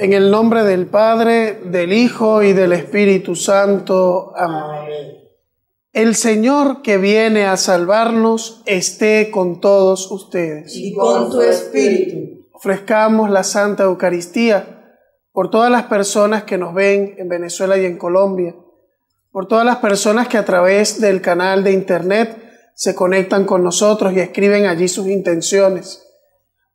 En el nombre del Padre, del Hijo y del Espíritu Santo. Amén. El Señor que viene a salvarnos esté con todos ustedes. Y con tu espíritu. Ofrezcamos la Santa Eucaristía por todas las personas que nos ven en Venezuela y en Colombia, por todas las personas que a través del canal de Internet se conectan con nosotros y escriben allí sus intenciones,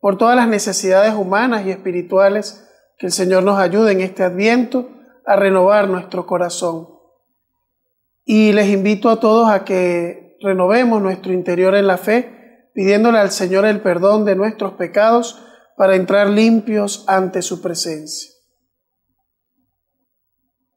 por todas las necesidades humanas y espirituales que el Señor nos ayude en este adviento a renovar nuestro corazón. Y les invito a todos a que renovemos nuestro interior en la fe, pidiéndole al Señor el perdón de nuestros pecados para entrar limpios ante su presencia.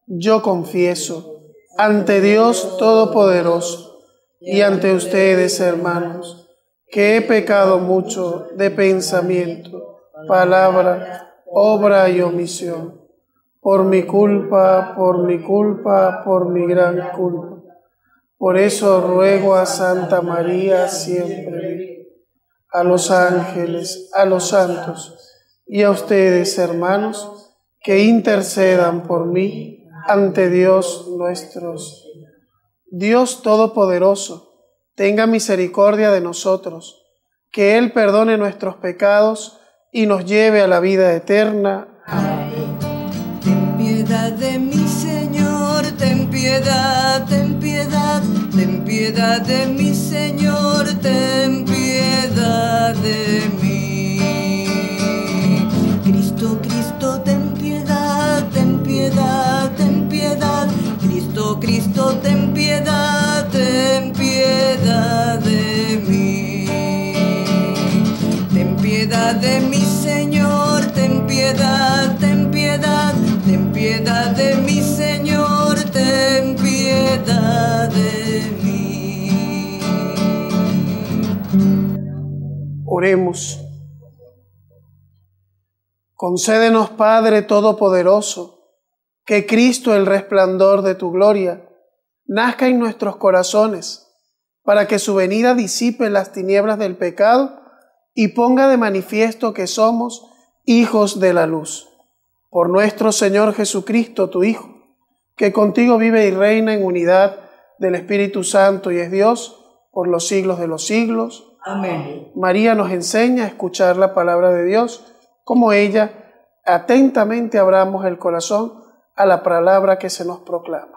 Yo confieso ante Dios Todopoderoso y ante ustedes, hermanos, que he pecado mucho de pensamiento, palabra, obra y omisión, por mi culpa, por mi culpa, por mi gran culpa. Por eso ruego a Santa María siempre, a los ángeles, a los santos y a ustedes, hermanos, que intercedan por mí ante Dios nuestros. Dios Todopoderoso, tenga misericordia de nosotros, que Él perdone nuestros pecados y nos lleve a la vida eterna. Ten piedad de mí, Señor, ten piedad, ten piedad, ten piedad de mí, Señor, ten piedad de mí. Cristo, Cristo, ten piedad, ten piedad, ten piedad. Cristo, Cristo, ten piedad, ten piedad de mí. Piedad de mí, Señor, ten piedad, ten piedad, ten piedad de mí, Señor, ten piedad de mí. Oremos. Concédenos, Padre Todopoderoso, que Cristo, el resplandor de tu gloria, nazca en nuestros corazones, para que su venida disipe las tinieblas del pecado y ponga de manifiesto que somos hijos de la luz. Por nuestro Señor Jesucristo, tu Hijo, que contigo vive y reina en unidad del Espíritu Santo y es Dios por los siglos de los siglos. Amén. María nos enseña a escuchar la palabra de Dios, como ella atentamente abramos el corazón a la palabra que se nos proclama.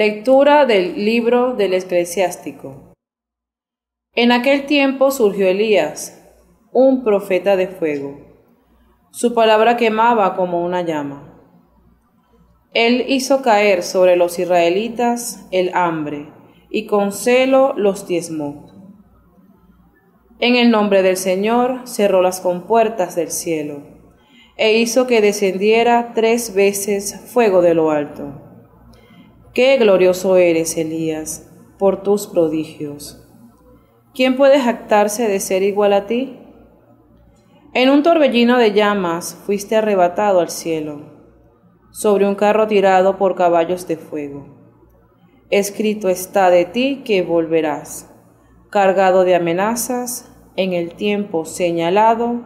Lectura del libro del eclesiástico. En aquel tiempo surgió Elías, un profeta de fuego. Su palabra quemaba como una llama. Él hizo caer sobre los israelitas el hambre y con celo los diezmó. En el nombre del Señor cerró las compuertas del cielo e hizo que descendiera tres veces fuego de lo alto. Qué glorioso eres, Elías, por tus prodigios. ¿Quién puede jactarse de ser igual a ti? En un torbellino de llamas fuiste arrebatado al cielo, sobre un carro tirado por caballos de fuego. Escrito está de ti que volverás, cargado de amenazas, en el tiempo señalado,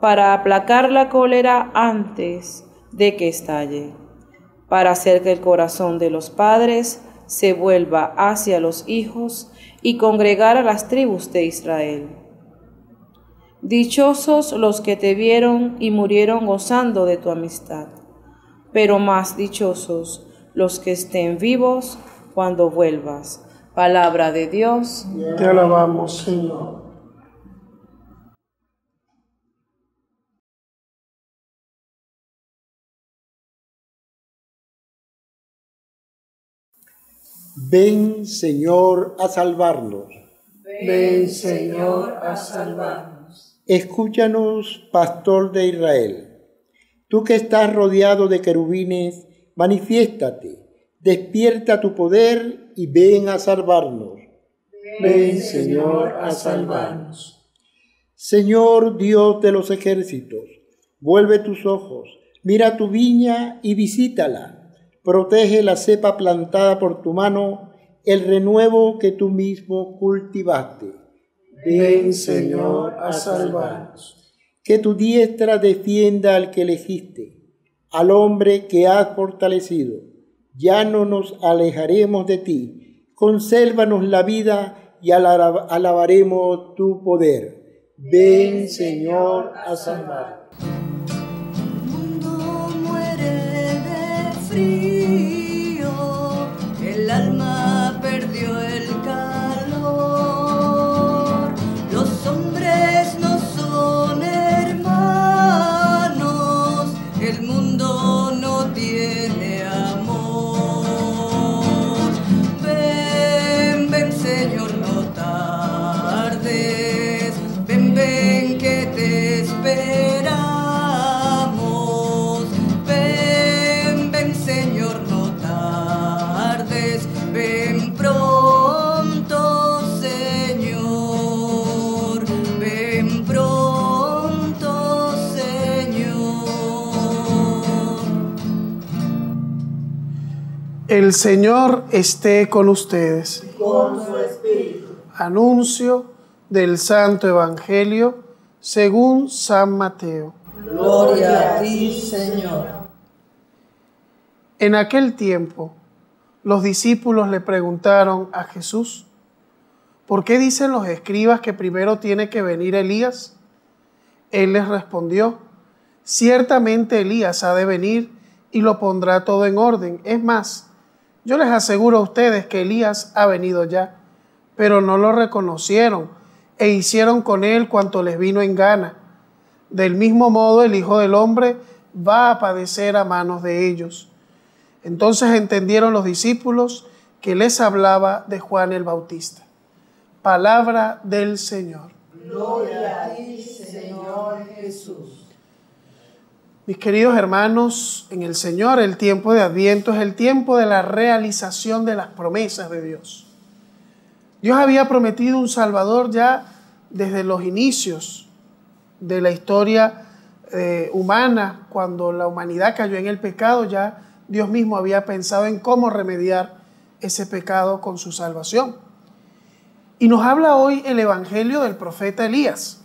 para aplacar la cólera antes de que estalle para hacer que el corazón de los padres se vuelva hacia los hijos y congregar a las tribus de Israel. Dichosos los que te vieron y murieron gozando de tu amistad, pero más dichosos los que estén vivos cuando vuelvas. Palabra de Dios. Te alabamos, Señor. Ven, Señor, a salvarnos. Ven, Señor, a salvarnos. Escúchanos, pastor de Israel. Tú que estás rodeado de querubines, manifiéstate, despierta tu poder y ven a salvarnos. Ven, Señor, a salvarnos. Señor Dios de los ejércitos, vuelve tus ojos, mira tu viña y visítala protege la cepa plantada por tu mano, el renuevo que tú mismo cultivaste. Ven, Señor, a salvarnos. Que tu diestra defienda al que elegiste, al hombre que has fortalecido. Ya no nos alejaremos de ti. Consérvanos la vida y alabaremos tu poder. Ven, Señor, a salvarnos. El Señor esté con ustedes. Con su espíritu. Anuncio del Santo Evangelio según San Mateo. Gloria a ti, Señor. En aquel tiempo, los discípulos le preguntaron a Jesús, ¿por qué dicen los escribas que primero tiene que venir Elías? Él les respondió, ciertamente Elías ha de venir y lo pondrá todo en orden. Es más, yo les aseguro a ustedes que Elías ha venido ya, pero no lo reconocieron e hicieron con él cuanto les vino en gana. Del mismo modo el Hijo del Hombre va a padecer a manos de ellos. Entonces entendieron los discípulos que les hablaba de Juan el Bautista. Palabra del Señor. Gloria a ti, Señor Jesús. Mis queridos hermanos, en el Señor el tiempo de Adviento es el tiempo de la realización de las promesas de Dios. Dios había prometido un Salvador ya desde los inicios de la historia eh, humana, cuando la humanidad cayó en el pecado, ya Dios mismo había pensado en cómo remediar ese pecado con su salvación. Y nos habla hoy el Evangelio del profeta Elías,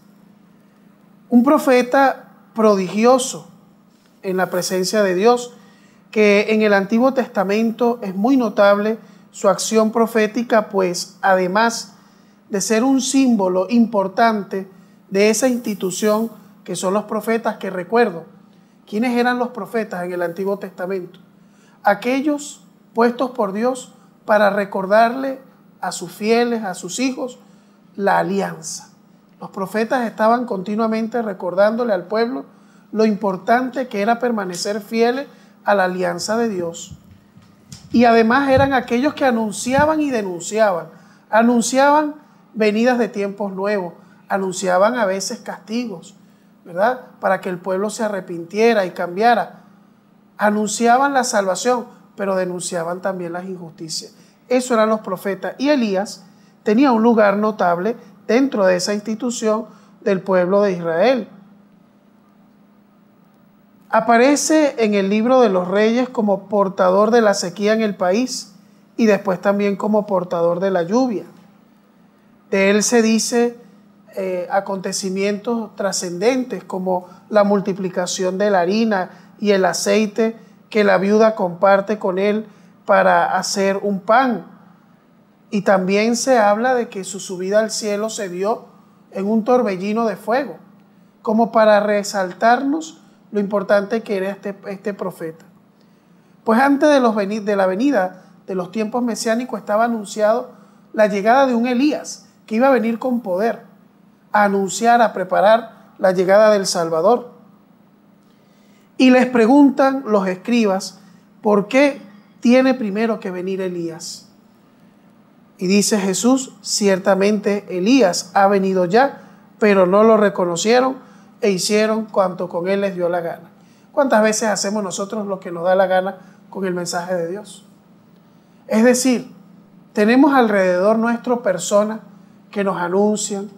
un profeta prodigioso, en la presencia de Dios, que en el Antiguo Testamento es muy notable su acción profética, pues además de ser un símbolo importante de esa institución que son los profetas, que recuerdo, ¿quiénes eran los profetas en el Antiguo Testamento? Aquellos puestos por Dios para recordarle a sus fieles, a sus hijos, la alianza. Los profetas estaban continuamente recordándole al pueblo lo importante que era permanecer fieles a la alianza de Dios. Y además eran aquellos que anunciaban y denunciaban. Anunciaban venidas de tiempos nuevos, anunciaban a veces castigos, ¿verdad? Para que el pueblo se arrepintiera y cambiara. Anunciaban la salvación, pero denunciaban también las injusticias. Eso eran los profetas. Y Elías tenía un lugar notable dentro de esa institución del pueblo de Israel. Aparece en el libro de los reyes como portador de la sequía en el país y después también como portador de la lluvia. De él se dice eh, acontecimientos trascendentes como la multiplicación de la harina y el aceite que la viuda comparte con él para hacer un pan. Y también se habla de que su subida al cielo se dio en un torbellino de fuego, como para resaltarnos lo importante que era este, este profeta. Pues antes de, de la venida de los tiempos mesiánicos estaba anunciado la llegada de un Elías que iba a venir con poder a anunciar, a preparar la llegada del Salvador. Y les preguntan los escribas, ¿por qué tiene primero que venir Elías? Y dice Jesús, ciertamente Elías ha venido ya, pero no lo reconocieron e hicieron cuanto con él les dio la gana. ¿Cuántas veces hacemos nosotros lo que nos da la gana con el mensaje de Dios? Es decir, tenemos alrededor nuestro personas que nos anuncian,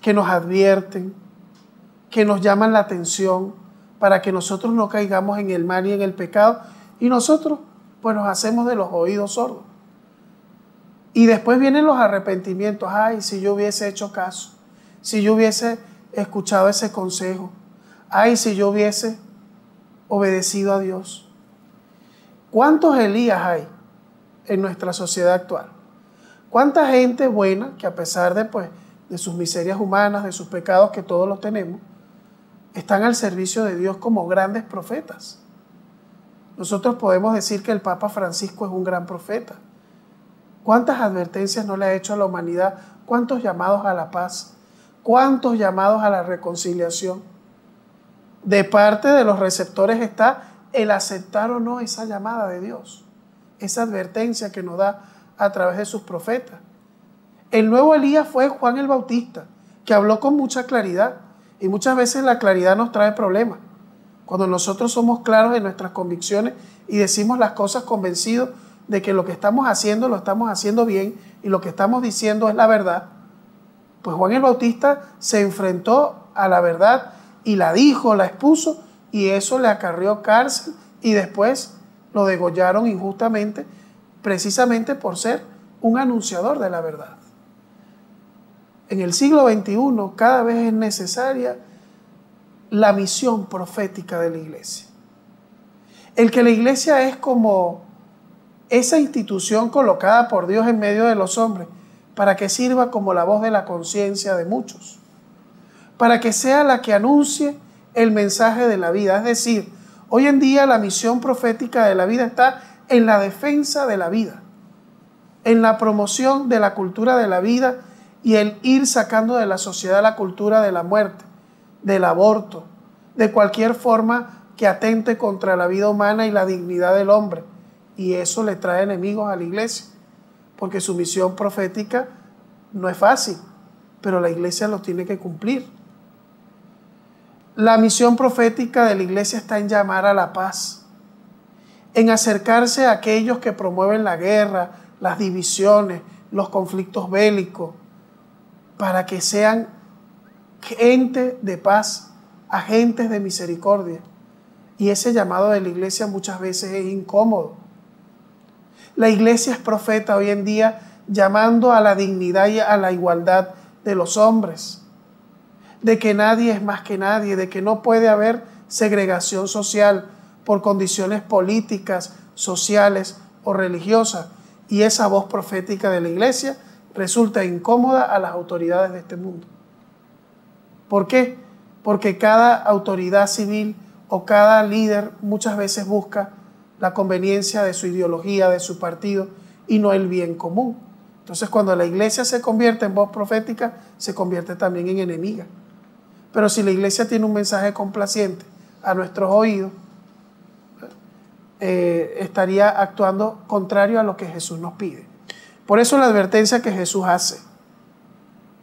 que nos advierten, que nos llaman la atención para que nosotros no caigamos en el mal y en el pecado y nosotros pues nos hacemos de los oídos sordos. Y después vienen los arrepentimientos. Ay, si yo hubiese hecho caso, si yo hubiese escuchado ese consejo, ay, si yo hubiese obedecido a Dios. ¿Cuántos Elías hay en nuestra sociedad actual? ¿Cuánta gente buena que a pesar de, pues, de sus miserias humanas, de sus pecados que todos los tenemos, están al servicio de Dios como grandes profetas? Nosotros podemos decir que el Papa Francisco es un gran profeta. ¿Cuántas advertencias no le ha hecho a la humanidad? ¿Cuántos llamados a la paz? ¿Cuántos llamados a la reconciliación? De parte de los receptores está el aceptar o no esa llamada de Dios, esa advertencia que nos da a través de sus profetas. El nuevo Elías fue Juan el Bautista, que habló con mucha claridad y muchas veces la claridad nos trae problemas. Cuando nosotros somos claros en nuestras convicciones y decimos las cosas convencidos de que lo que estamos haciendo lo estamos haciendo bien y lo que estamos diciendo es la verdad, pues Juan el Bautista se enfrentó a la verdad y la dijo, la expuso y eso le acarrió cárcel y después lo degollaron injustamente precisamente por ser un anunciador de la verdad. En el siglo XXI cada vez es necesaria la misión profética de la iglesia. El que la iglesia es como esa institución colocada por Dios en medio de los hombres para que sirva como la voz de la conciencia de muchos, para que sea la que anuncie el mensaje de la vida. Es decir, hoy en día la misión profética de la vida está en la defensa de la vida, en la promoción de la cultura de la vida y el ir sacando de la sociedad la cultura de la muerte, del aborto, de cualquier forma que atente contra la vida humana y la dignidad del hombre. Y eso le trae enemigos a la iglesia porque su misión profética no es fácil, pero la iglesia lo tiene que cumplir. La misión profética de la iglesia está en llamar a la paz, en acercarse a aquellos que promueven la guerra, las divisiones, los conflictos bélicos, para que sean gente de paz, agentes de misericordia. Y ese llamado de la iglesia muchas veces es incómodo la iglesia es profeta hoy en día llamando a la dignidad y a la igualdad de los hombres, de que nadie es más que nadie, de que no puede haber segregación social por condiciones políticas, sociales o religiosas. Y esa voz profética de la iglesia resulta incómoda a las autoridades de este mundo. ¿Por qué? Porque cada autoridad civil o cada líder muchas veces busca la conveniencia de su ideología, de su partido y no el bien común. Entonces cuando la iglesia se convierte en voz profética, se convierte también en enemiga. Pero si la iglesia tiene un mensaje complaciente a nuestros oídos, eh, estaría actuando contrario a lo que Jesús nos pide. Por eso la advertencia que Jesús hace.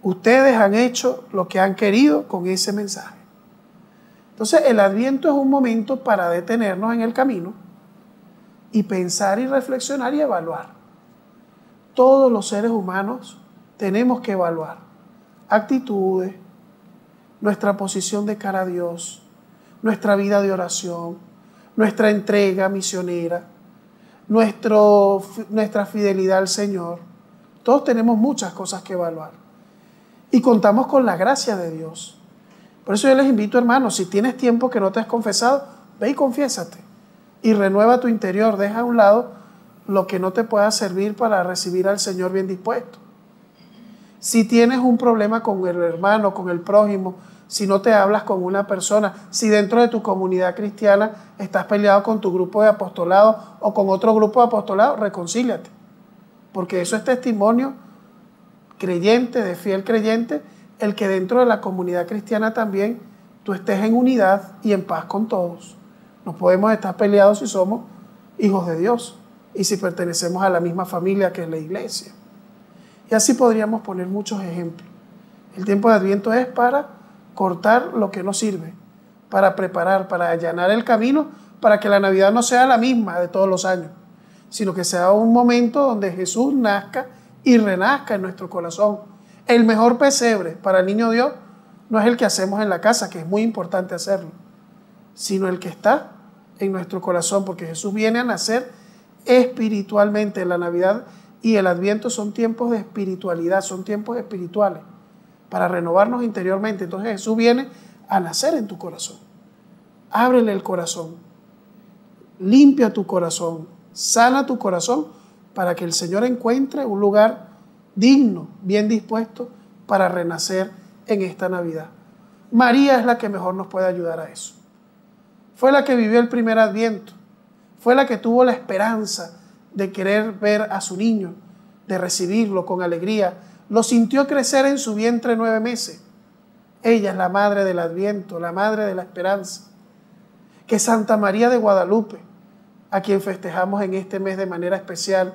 Ustedes han hecho lo que han querido con ese mensaje. Entonces el adviento es un momento para detenernos en el camino y pensar y reflexionar y evaluar. Todos los seres humanos tenemos que evaluar actitudes, nuestra posición de cara a Dios, nuestra vida de oración, nuestra entrega misionera, nuestro, nuestra fidelidad al Señor. Todos tenemos muchas cosas que evaluar. Y contamos con la gracia de Dios. Por eso yo les invito, hermanos, si tienes tiempo que no te has confesado, ve y confiésate y renueva tu interior. Deja a un lado lo que no te pueda servir para recibir al Señor bien dispuesto. Si tienes un problema con el hermano, con el prójimo, si no te hablas con una persona, si dentro de tu comunidad cristiana estás peleado con tu grupo de apostolado o con otro grupo de apostolado, reconcíliate. Porque eso es testimonio creyente, de fiel creyente, el que dentro de la comunidad cristiana también tú estés en unidad y en paz con todos. No podemos estar peleados si somos hijos de Dios y si pertenecemos a la misma familia que es la iglesia. Y así podríamos poner muchos ejemplos. El tiempo de Adviento es para cortar lo que no sirve, para preparar, para allanar el camino, para que la Navidad no sea la misma de todos los años, sino que sea un momento donde Jesús nazca y renazca en nuestro corazón. El mejor pesebre para el niño Dios no es el que hacemos en la casa, que es muy importante hacerlo, sino el que está en nuestro corazón, porque Jesús viene a nacer espiritualmente. La Navidad y el Adviento son tiempos de espiritualidad, son tiempos espirituales para renovarnos interiormente. Entonces Jesús viene a nacer en tu corazón. Ábrele el corazón, limpia tu corazón, sana tu corazón para que el Señor encuentre un lugar digno, bien dispuesto para renacer en esta Navidad. María es la que mejor nos puede ayudar a eso. Fue la que vivió el primer adviento, fue la que tuvo la esperanza de querer ver a su niño, de recibirlo con alegría. Lo sintió crecer en su vientre nueve meses. Ella es la madre del adviento, la madre de la esperanza. Que Santa María de Guadalupe, a quien festejamos en este mes de manera especial,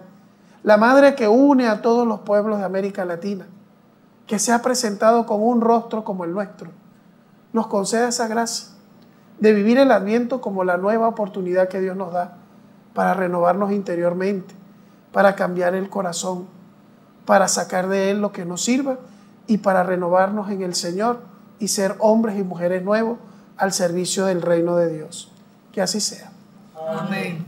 la madre que une a todos los pueblos de América Latina, que se ha presentado con un rostro como el nuestro, nos conceda esa gracia de vivir el adviento como la nueva oportunidad que Dios nos da para renovarnos interiormente, para cambiar el corazón, para sacar de él lo que nos sirva y para renovarnos en el Señor y ser hombres y mujeres nuevos al servicio del reino de Dios. Que así sea. Amén.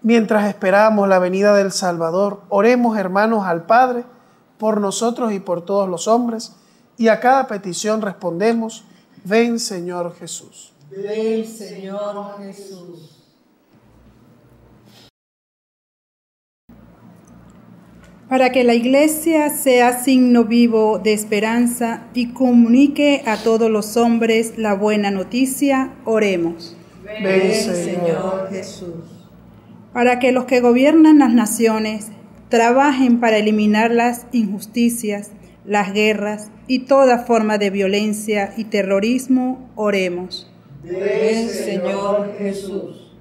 Mientras esperamos la venida del Salvador, oremos hermanos al Padre por nosotros y por todos los hombres, y a cada petición respondemos, ven Señor Jesús. Ven Señor Jesús. Para que la iglesia sea signo vivo de esperanza y comunique a todos los hombres la buena noticia, oremos. Ven Señor Jesús. Para que los que gobiernan las naciones trabajen para eliminar las injusticias, las guerras y toda forma de violencia y terrorismo, oremos. Ven Señor Jesús.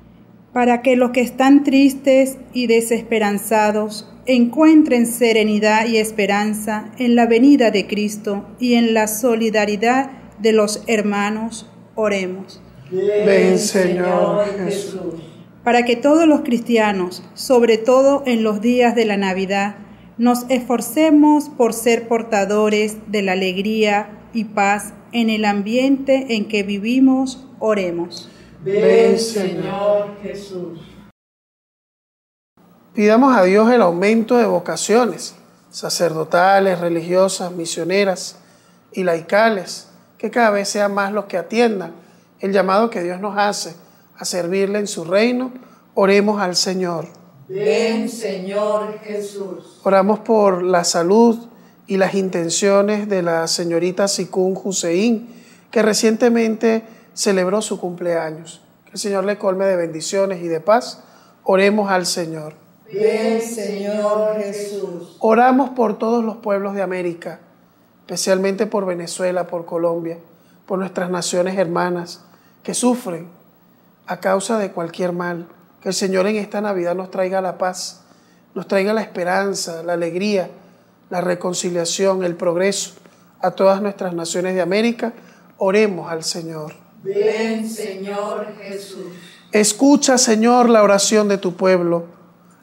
Para que los que están tristes y desesperanzados encuentren serenidad y esperanza en la venida de Cristo y en la solidaridad de los hermanos, oremos. Ven Señor Jesús. Para que todos los cristianos, sobre todo en los días de la Navidad, nos esforcemos por ser portadores de la alegría y paz en el ambiente en que vivimos, oremos. Ven Señor Jesús. Pidamos a Dios el aumento de vocaciones sacerdotales, religiosas, misioneras y laicales, que cada vez sean más los que atiendan el llamado que Dios nos hace a servirle en su reino. Oremos al Señor. Ven Señor Jesús. Oramos por la salud y las intenciones de la señorita Sikun Hussein, que recientemente celebró su cumpleaños. Que el Señor le colme de bendiciones y de paz. Oremos al Señor. Ven Señor Jesús. Oramos por todos los pueblos de América, especialmente por Venezuela, por Colombia, por nuestras naciones hermanas que sufren a causa de cualquier mal. Que el Señor en esta Navidad nos traiga la paz, nos traiga la esperanza, la alegría, la reconciliación, el progreso a todas nuestras naciones de América. Oremos al Señor. Ven Señor Jesús. Escucha, Señor, la oración de tu pueblo,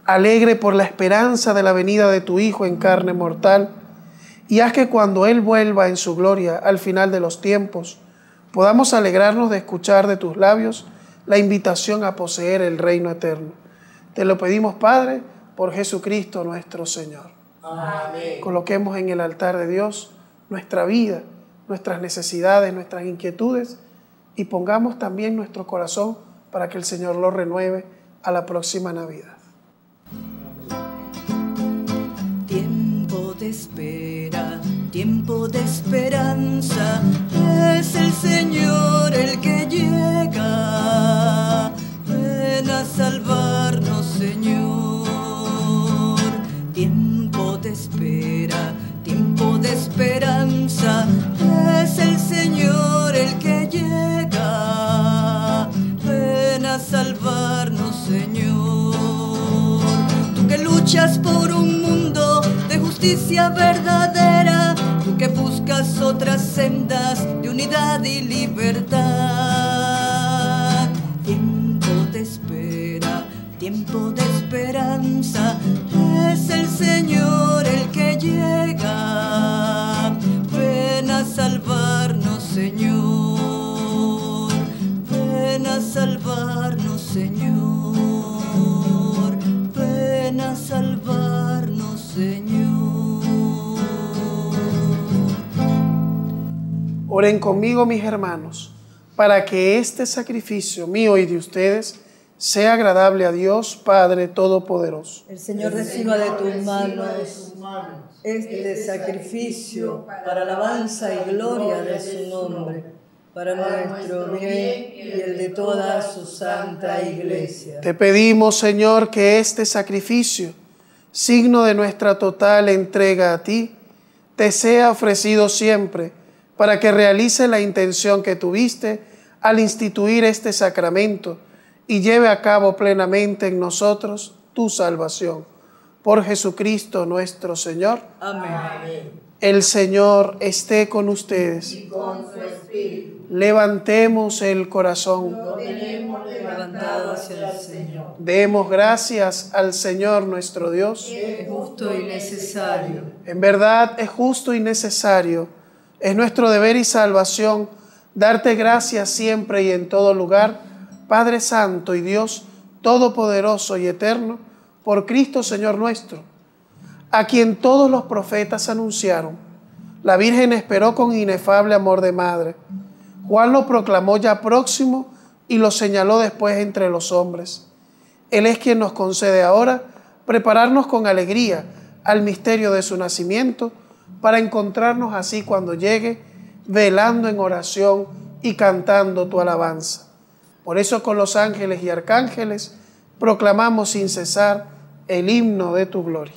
alegre por la esperanza de la venida de tu Hijo en carne mortal, y haz que cuando Él vuelva en su gloria al final de los tiempos, podamos alegrarnos de escuchar de tus labios la invitación a poseer el reino eterno. Te lo pedimos, Padre, por Jesucristo nuestro Señor. Amén. Coloquemos en el altar de Dios nuestra vida, nuestras necesidades, nuestras inquietudes y pongamos también nuestro corazón para que el Señor lo renueve a la próxima Navidad. Tiempo de espera, tiempo de esperanza, es el Señor el que llega. Ven a salvarnos, Señor. Tiempo de espera, tiempo de esperanza, es el Señor el que llega. Ven a salvarnos, Señor. Tú que luchas por un mundo de justicia verdadera buscas otras sendas de unidad y libertad. Oren conmigo, mis hermanos, para que este sacrificio mío y de ustedes sea agradable a Dios Padre Todopoderoso. El Señor reciba de tus manos este sacrificio para alabanza y gloria de su nombre, para nuestro bien y el de toda su santa iglesia. Te pedimos, Señor, que este sacrificio, signo de nuestra total entrega a ti, te sea ofrecido siempre para que realice la intención que tuviste al instituir este sacramento y lleve a cabo plenamente en nosotros tu salvación. Por Jesucristo nuestro Señor. Amén. El Señor esté con ustedes. Levantemos el corazón. Levantado hacia el Señor. Demos gracias al Señor nuestro Dios. Es justo y necesario. En verdad es justo y necesario. Es nuestro deber y salvación darte gracias siempre y en todo lugar, Padre Santo y Dios Todopoderoso y Eterno, por Cristo Señor nuestro, a quien todos los profetas anunciaron. La Virgen esperó con inefable amor de madre. Juan lo proclamó ya próximo y lo señaló después entre los hombres. Él es quien nos concede ahora prepararnos con alegría al misterio de su nacimiento, para encontrarnos así cuando llegue, velando en oración y cantando tu alabanza. Por eso con los ángeles y arcángeles proclamamos sin cesar el himno de tu gloria.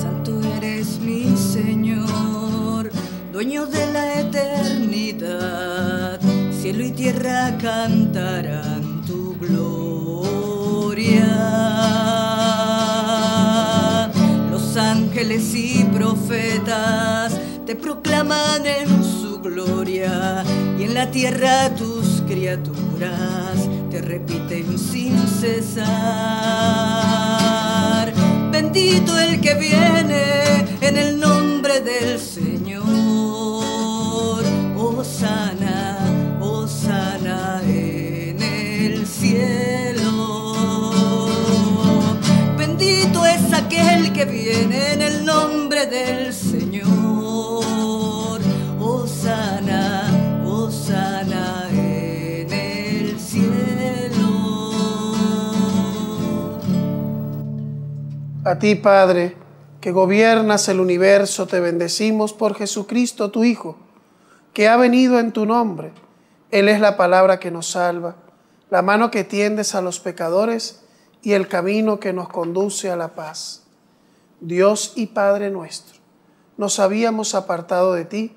Santo eres mi Señor, dueño de la eternidad. Cielo y tierra cantarán tu gloria. Ángeles y profetas te proclaman en su gloria y en la tierra tus criaturas te repiten sin cesar. Bendito el que viene en el nombre del Señor. Oh sana, viene en el nombre del Señor. Oh sana, oh sana en el cielo. A ti, Padre, que gobiernas el universo, te bendecimos por Jesucristo, tu Hijo, que ha venido en tu nombre. Él es la palabra que nos salva, la mano que tiendes a los pecadores y el camino que nos conduce a la paz. Dios y Padre nuestro, nos habíamos apartado de ti,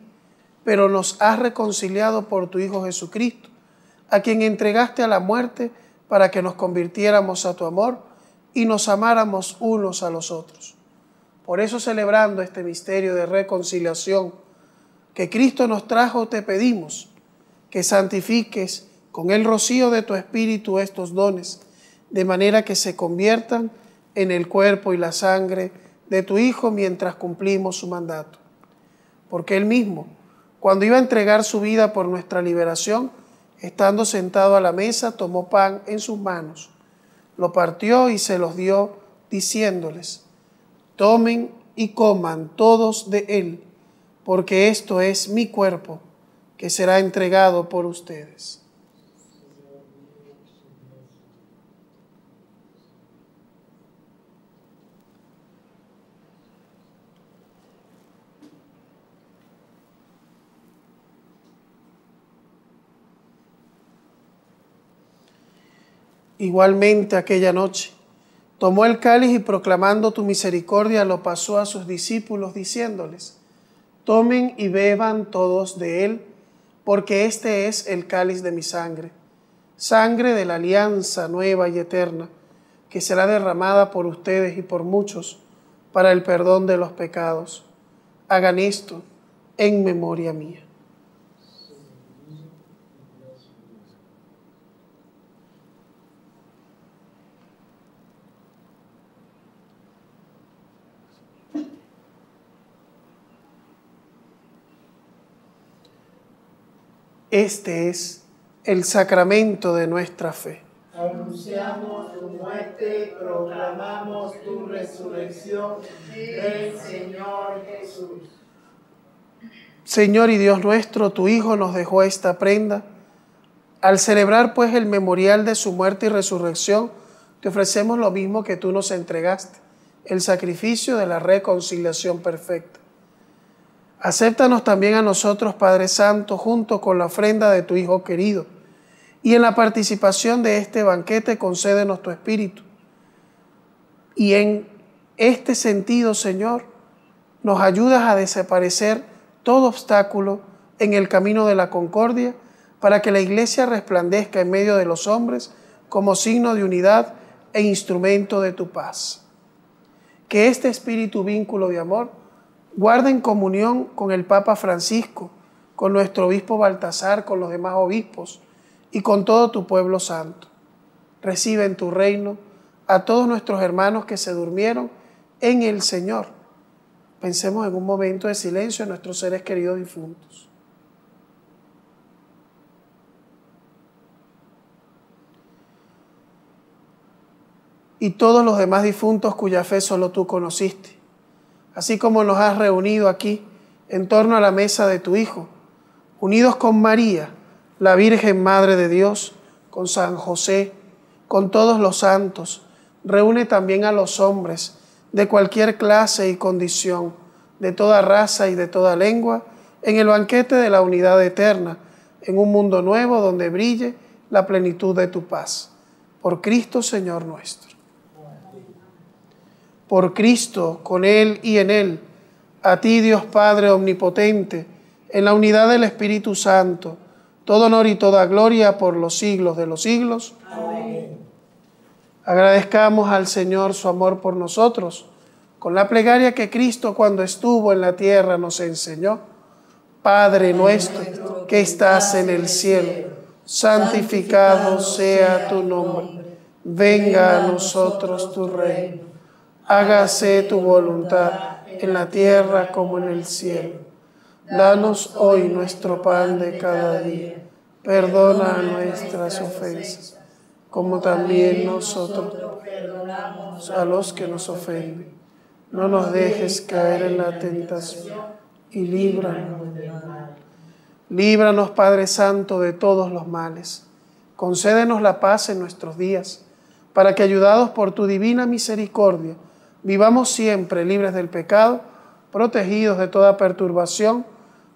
pero nos has reconciliado por tu Hijo Jesucristo, a quien entregaste a la muerte para que nos convirtiéramos a tu amor y nos amáramos unos a los otros. Por eso celebrando este misterio de reconciliación que Cristo nos trajo, te pedimos que santifiques con el rocío de tu Espíritu estos dones, de manera que se conviertan en el cuerpo y la sangre de tu Hijo mientras cumplimos su mandato. Porque Él mismo, cuando iba a entregar su vida por nuestra liberación, estando sentado a la mesa, tomó pan en sus manos, lo partió y se los dio, diciéndoles, tomen y coman todos de él, porque esto es mi cuerpo, que será entregado por ustedes. Igualmente aquella noche, tomó el cáliz y proclamando tu misericordia lo pasó a sus discípulos diciéndoles, tomen y beban todos de él, porque este es el cáliz de mi sangre, sangre de la alianza nueva y eterna, que será derramada por ustedes y por muchos para el perdón de los pecados. Hagan esto en memoria mía. Este es el sacramento de nuestra fe. Anunciamos tu muerte, proclamamos tu resurrección. Ven, Señor Jesús. Señor y Dios nuestro, tu Hijo nos dejó esta prenda. Al celebrar pues el memorial de su muerte y resurrección, te ofrecemos lo mismo que tú nos entregaste, el sacrificio de la reconciliación perfecta. Acéptanos también a nosotros, Padre Santo, junto con la ofrenda de tu Hijo querido y en la participación de este banquete concédenos tu espíritu. Y en este sentido, Señor, nos ayudas a desaparecer todo obstáculo en el camino de la concordia para que la iglesia resplandezca en medio de los hombres como signo de unidad e instrumento de tu paz. Que este espíritu vínculo de amor guarde en comunión con el Papa Francisco, con nuestro obispo Baltasar, con los demás obispos, y con todo tu pueblo santo. Recibe en tu reino a todos nuestros hermanos que se durmieron en el Señor. Pensemos en un momento de silencio en nuestros seres queridos difuntos. Y todos los demás difuntos cuya fe solo tú conociste, así como nos has reunido aquí en torno a la mesa de tu Hijo, unidos con María, la Virgen Madre de Dios, con San José, con todos los santos, reúne también a los hombres de cualquier clase y condición, de toda raza y de toda lengua, en el banquete de la unidad eterna, en un mundo nuevo donde brille la plenitud de tu paz. Por Cristo Señor nuestro. Por Cristo, con Él y en Él, a ti Dios Padre Omnipotente, en la unidad del Espíritu Santo, todo honor y toda gloria por los siglos de los siglos. Amén. Agradezcamos al Señor su amor por nosotros, con la plegaria que Cristo cuando estuvo en la tierra nos enseñó. Padre nuestro que estás en el cielo, santificado sea tu nombre. Venga a nosotros tu reino. Hágase tu voluntad en la tierra como en el cielo. Danos hoy nuestro pan de cada día. Perdona nuestras ofensas, como también nosotros perdonamos a los que nos ofenden. No nos dejes caer en la tentación y líbranos del mal. Líbranos, Padre Santo, de todos los males. Concédenos la paz en nuestros días, para que, ayudados por tu divina misericordia, vivamos siempre libres del pecado, protegidos de toda perturbación,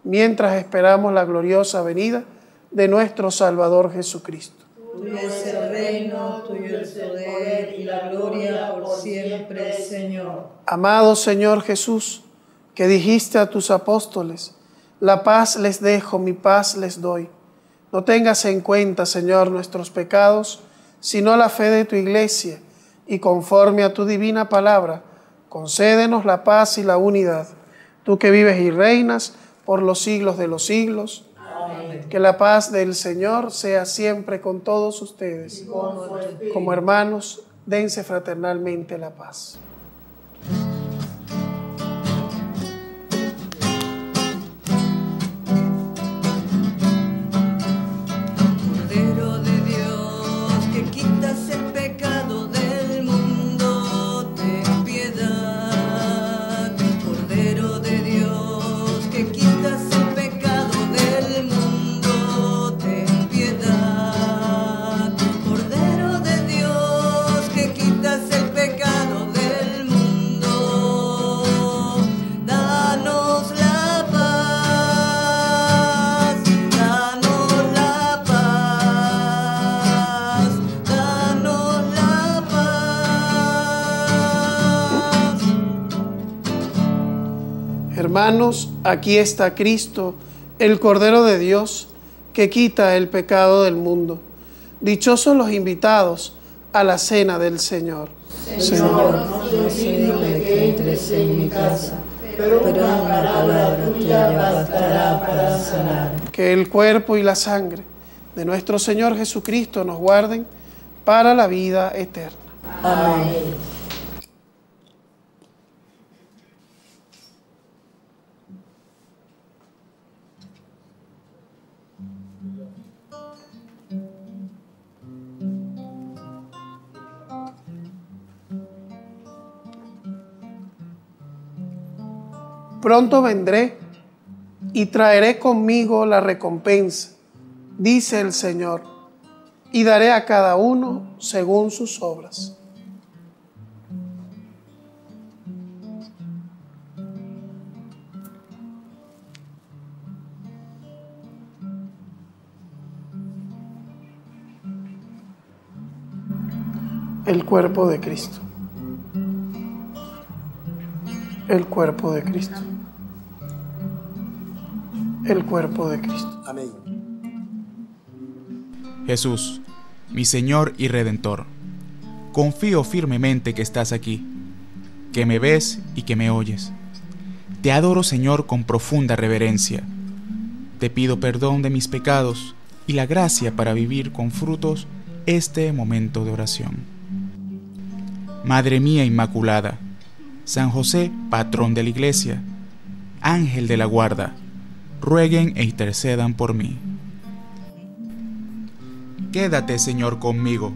mientras esperamos la gloriosa venida de nuestro Salvador Jesucristo. Tuyo es el reino, tuyo es el poder y la gloria por siempre, Señor. Amado Señor Jesús, que dijiste a tus apóstoles, la paz les dejo, mi paz les doy. No tengas en cuenta, Señor, nuestros pecados, sino la fe de tu iglesia, y conforme a tu divina palabra, concédenos la paz y la unidad. Tú que vives y reinas, por los siglos de los siglos. Amén. Que la paz del Señor sea siempre con todos ustedes. Como hermanos, dense fraternalmente la paz. Hermanos, aquí está Cristo, el Cordero de Dios, que quita el pecado del mundo. Dichosos los invitados a la cena del Señor. Señor, no de que entres en mi casa, pero una palabra tuya bastará para sanar. Que el cuerpo y la sangre de nuestro Señor Jesucristo nos guarden para la vida eterna. Amén. Pronto vendré y traeré conmigo la recompensa, dice el Señor, y daré a cada uno según sus obras. El cuerpo de Cristo. El cuerpo de Cristo. El cuerpo de Cristo. Amén. Jesús, mi Señor y Redentor, confío firmemente que estás aquí, que me ves y que me oyes. Te adoro, Señor, con profunda reverencia. Te pido perdón de mis pecados y la gracia para vivir con frutos este momento de oración. Madre mía Inmaculada, San José, patrón de la Iglesia, Ángel de la Guarda, rueguen e intercedan por mí. Quédate, Señor, conmigo.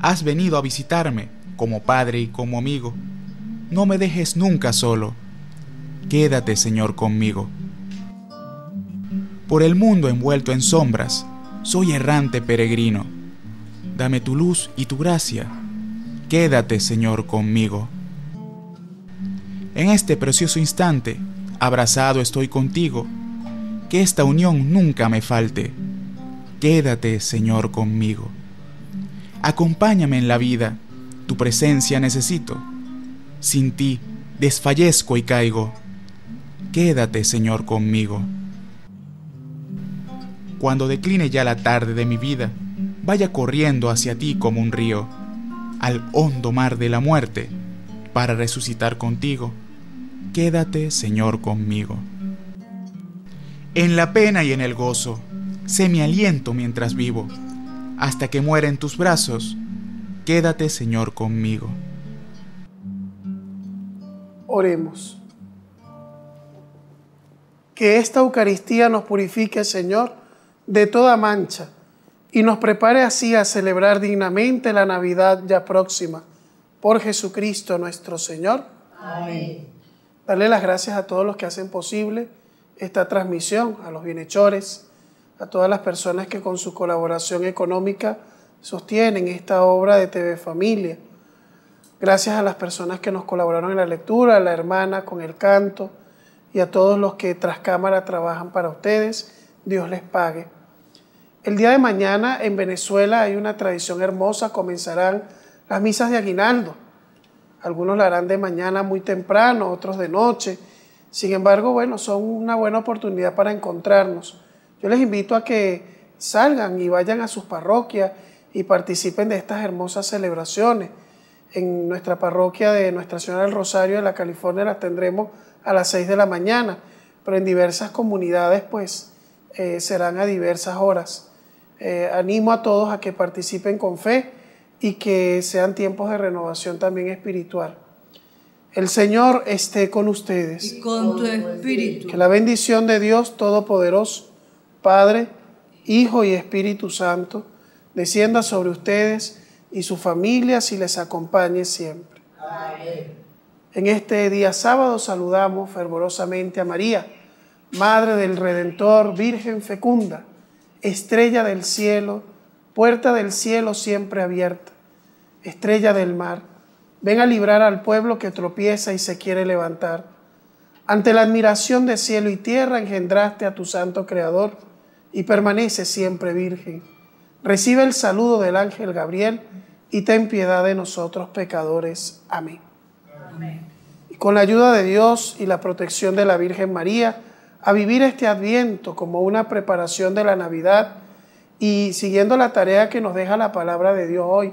Has venido a visitarme como Padre y como amigo. No me dejes nunca solo. Quédate, Señor, conmigo. Por el mundo envuelto en sombras, soy errante peregrino. Dame tu luz y tu gracia. Quédate, Señor, conmigo. En este precioso instante, abrazado estoy contigo. Que esta unión nunca me falte. Quédate, Señor, conmigo. Acompáñame en la vida, tu presencia necesito. Sin ti desfallezco y caigo. Quédate, Señor, conmigo. Cuando decline ya la tarde de mi vida, vaya corriendo hacia ti como un río, al hondo mar de la muerte, para resucitar contigo. Quédate, Señor, conmigo. En la pena y en el gozo, sé mi aliento mientras vivo, hasta que muera en tus brazos. Quédate, Señor, conmigo. Oremos. Que esta Eucaristía nos purifique, Señor, de toda mancha y nos prepare así a celebrar dignamente la Navidad ya próxima. Por Jesucristo nuestro Señor. Amén. Darle las gracias a todos los que hacen posible esta transmisión, a los bienhechores, a todas las personas que con su colaboración económica sostienen esta obra de TV Familia. Gracias a las personas que nos colaboraron en la lectura, a la hermana con el canto y a todos los que tras cámara trabajan para ustedes. Dios les pague. El día de mañana en Venezuela hay una tradición hermosa, comenzarán las misas de aguinaldo. Algunos la harán de mañana muy temprano, otros de noche. Sin embargo, bueno, son una buena oportunidad para encontrarnos. Yo les invito a que salgan y vayan a sus parroquias y participen de estas hermosas celebraciones. En nuestra parroquia de Nuestra Señora del Rosario de la California las tendremos a las 6 de la mañana, pero en diversas comunidades pues eh, serán a diversas horas. Eh, animo a todos a que participen con fe y que sean tiempos de renovación también espiritual. El Señor esté con ustedes. Y con tu espíritu. Que la bendición de Dios Todopoderoso, Padre, Hijo y Espíritu Santo, descienda sobre ustedes y sus familias y les acompañe siempre. En este día sábado saludamos fervorosamente a María, Madre del Redentor, Virgen fecunda, estrella del cielo, puerta del cielo siempre abierta, estrella del mar. Ven a librar al pueblo que tropieza y se quiere levantar. Ante la admiración de cielo y tierra engendraste a tu santo Creador y permanece siempre virgen. Recibe el saludo del ángel Gabriel y ten piedad de nosotros pecadores. Amén. Y con la ayuda de Dios y la protección de la Virgen María, a vivir este adviento como una preparación de la Navidad y siguiendo la tarea que nos deja la palabra de Dios hoy,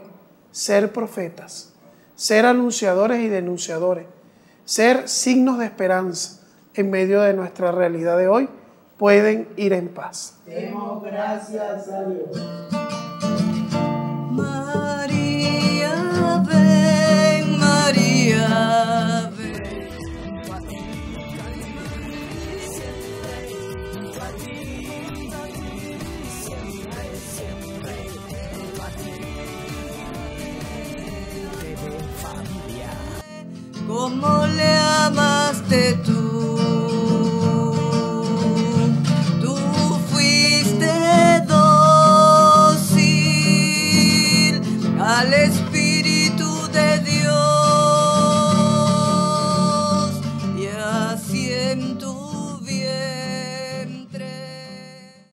ser profetas. Ser anunciadores y denunciadores, ser signos de esperanza en medio de nuestra realidad de hoy, pueden ir en paz. Demos gracias a Dios. María, ven, María, ¿Cómo le amaste tú?